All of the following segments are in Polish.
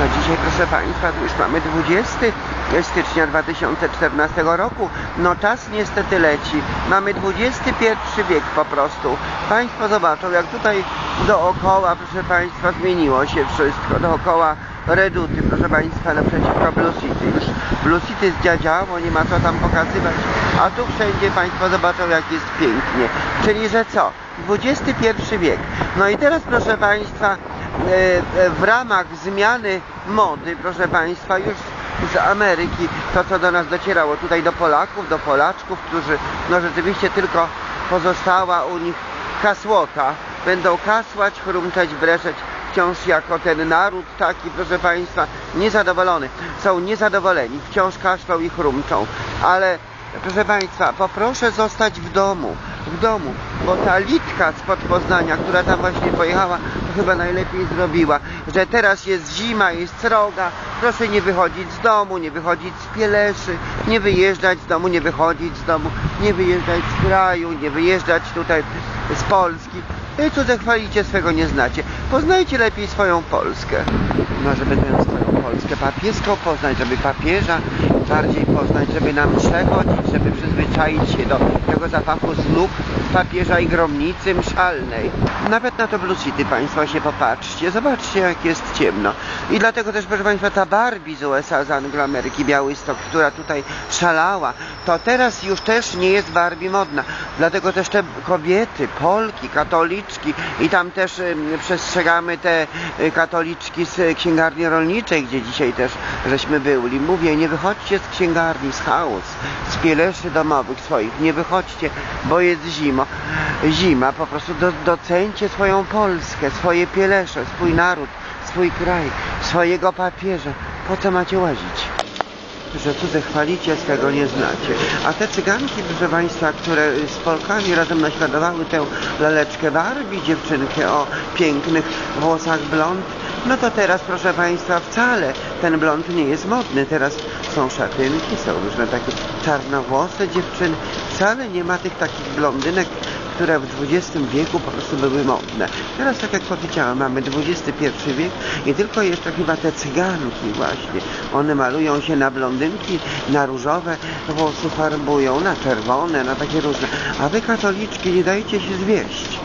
No dzisiaj, proszę Państwa, już mamy 20 stycznia 2014 roku. No czas niestety leci. Mamy XXI wiek po prostu. Państwo zobaczą, jak tutaj dookoła, proszę Państwa, zmieniło się wszystko. Dookoła reduty, proszę Państwa, naprzeciwko Blue City. Już Blue City zdziadziało, nie ma co tam pokazywać. A tu wszędzie Państwo zobaczą, jak jest pięknie. Czyli, że co? XXI wiek. No i teraz, proszę Państwa, w ramach zmiany mody, proszę Państwa, już z Ameryki, to co do nas docierało tutaj do Polaków, do Polaczków, którzy no rzeczywiście tylko pozostała u nich kasłota. Będą kasłać, chrumczeć, breszeć wciąż jako ten naród taki, proszę Państwa, niezadowolony. Są niezadowoleni, wciąż kaszlą i chrumczą. Ale proszę Państwa, poproszę zostać w domu, w domu, bo ta Litka spod Poznania, która tam właśnie pojechała, chyba najlepiej zrobiła, że teraz jest zima, jest sroga, proszę nie wychodzić z domu, nie wychodzić z Pieleszy, nie wyjeżdżać z domu, nie wychodzić z domu, nie wyjeżdżać z kraju, nie wyjeżdżać tutaj z Polski. I cudze chwalicie, swego nie znacie. Poznajcie lepiej swoją Polskę. No, żeby tę swoją Polskę papieską poznać, żeby papieża bardziej poznać, żeby nam przechodzić, żeby przyzwyczaić się do tego zapachu znów papieża i gromnicy mszalnej. Nawet na to Blue City Państwo się popatrzcie, zobaczcie jak jest ciemno. I dlatego też, proszę Państwa, ta Barbie z USA, z Angloameryki, Białystok, która tutaj szalała, to teraz już też nie jest Barbie modna. Dlatego też te kobiety, Polki, katoliczki i tam też przestrzegamy te y, katoliczki z księgarni rolniczej, gdzie dzisiaj też żeśmy byli. Mówię, nie wychodźcie z księgarni, z chaos, z pieleszy domowych swoich, nie wychodźcie, bo jest zima. Zima, po prostu do, docencie swoją Polskę, swoje pielesze, swój naród, swój kraj, swojego papieża. Po co macie łazić? Że cudze chwalicie, swego nie znacie. A te cyganki, proszę Państwa, które z Polkami razem naśladowały tę laleczkę Barbie, dziewczynkę o pięknych włosach blond, no to teraz, proszę Państwa, wcale ten blond nie jest modny. Teraz są szatynki, są różne takie czarnowłose dziewczyny. Wcale nie ma tych takich blondynek, które w XX wieku po prostu były modne. Teraz, tak jak powiedziałam, mamy XXI wiek i tylko jeszcze chyba te cyganki właśnie, one malują się na blondynki, na różowe, włosy farbują, na czerwone, na takie różne. A wy katoliczki nie dajcie się zwieść.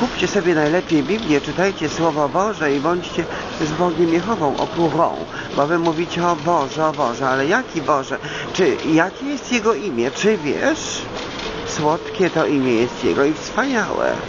Kupcie sobie najlepiej Biblię, czytajcie Słowo Boże i bądźcie z Bogiem Jehową, okruchą, bo wy mówicie o Boże, o Boże, ale jaki Boże? Czy jakie jest Jego imię? Czy wiesz? Słodkie to imię jest Jego i wspaniałe.